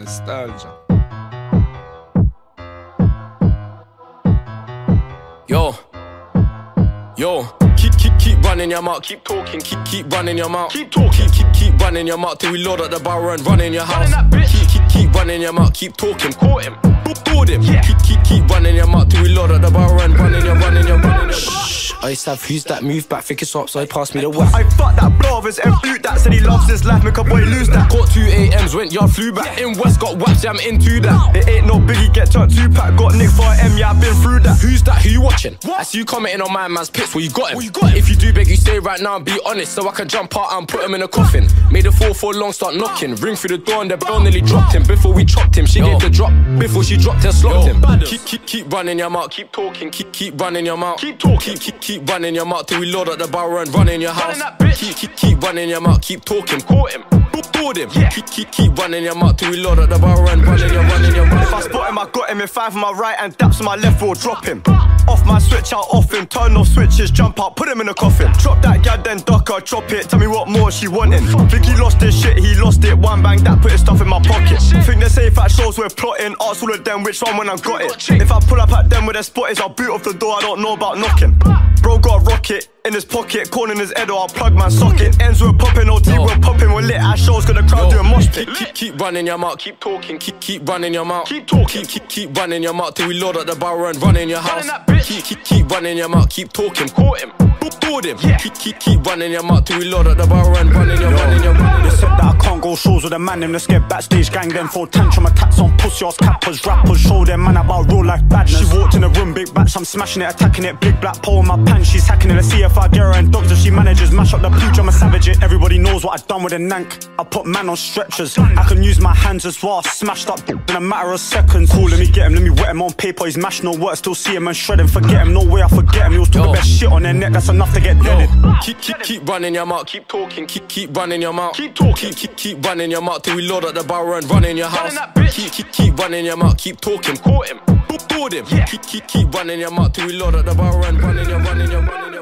Nostalgia. Yo, yo, keep keep keep running your mouth, keep talking, keep keep running your mouth, keep talking, keep keep keep running your mouth till we load up the barrel and run in your house. Keep keep keep running your mouth, keep talking, caught him, board him. Keep keep keep running your mouth till we load up the barrel and run in your running your running your. Shh, I used to have who's that move back, think it's up, so he passed me the whack. I fuck that blovers and boot that said he loves his life, make a boy lose that. Caught two AMs, went yard, flew back in West, got whacked, yeah, I'm into that. It ain't no biggie, get turned two pack, got Nick for M, yeah, I've been through that. Who's that? Who you watching? I see you commenting on my man's pics. Where you got him? You got him? If you do beg, you stay right now and be honest, so I can jump out and put him in a coffin. Made a four four long, start knocking. Ring through the door and the bell nearly dropped him. Before we chopped him, she gave the drop. Before she dropped and slopped him. Keep keep keep running your mouth, keep talking, keep keep running your mouth, keep talking, keep keep keep running your mouth till we load up the barrel and run in your house. Keep keep keep running your mouth, keep talking, caught him. Board him. Keep, keep, keep running your mouth till we load up the barrel and running your, running your, running If I spot him, I got him in five on my right and daps on my left, we'll drop him. Off my switch, I'll off him. Turn off switches, jump out, put him in a coffin. Drop that gal, then duck her, chop it. Tell me what more she wanting. Think he lost his shit, he lost it. One bang, that put his stuff in my pocket. At shows we're plotting. Ask all of them which one when I got it. If I pull up at them with their spot is, I'll boot off the door, I don't know about knocking. Bro got a rocket in his pocket, corn in his head, or I'll plug my socket. Ends we're popping, OT we're popping, we're lit at shows, got the crowd doing mosh pit. Keep, keep, keep running your mouth, keep talking, keep, keep running your mouth, keep talking, keep, keep, keep running your mouth till we load up the barrel and run in your house. Keep, keep, keep running your mouth, keep talking, caught him, him. Keep, keep, keep running your mouth till we load up the barrel and running your, run in your, run in They said that I can't go shows with a man, them let's get backstage gang, Then for tantrum attacks on pussy ass cappers, rappers, show them man about real life badness. She walked in the room, big batch, I'm smashing it, attacking it, big black pole in my pants, she's hacking it, let's see if I get her and dogs if she manages, mash up the pooch, I'm a savage it, everybody knows what I've done with a nank, I put man on stretchers, I can use my hands as well, smashed up in a matter of seconds, cool, let me get him, let me wet him on paper, he's mashed no work, still see him and shred him, forget him, no way I forget him, he was talking on their neck, that's enough to get deaded. Keep, keep, keep running your mouth, keep talking, keep, keep running your mouth, keep talking, keep, keep, keep running your mouth till we load up the barrel and run in your house. Keep, keep, keep running your mouth, keep talking, caught him, board him. Keep, keep, keep running your mouth till we load up the barrel and run in your, run in your, run in your.